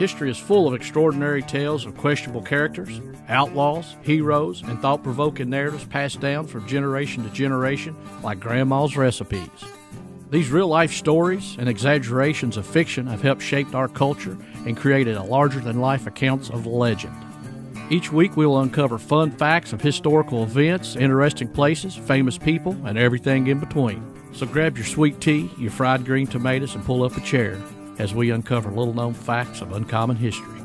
History is full of extraordinary tales of questionable characters, outlaws, heroes, and thought provoking narratives passed down from generation to generation like Grandma's recipes. These real life stories and exaggerations of fiction have helped shape our culture and created a larger than life accounts of legend. Each week, we will uncover fun facts of historical events, interesting places, famous people, and everything in between. So grab your sweet tea, your fried green tomatoes, and pull up a chair as we uncover little known facts of uncommon history.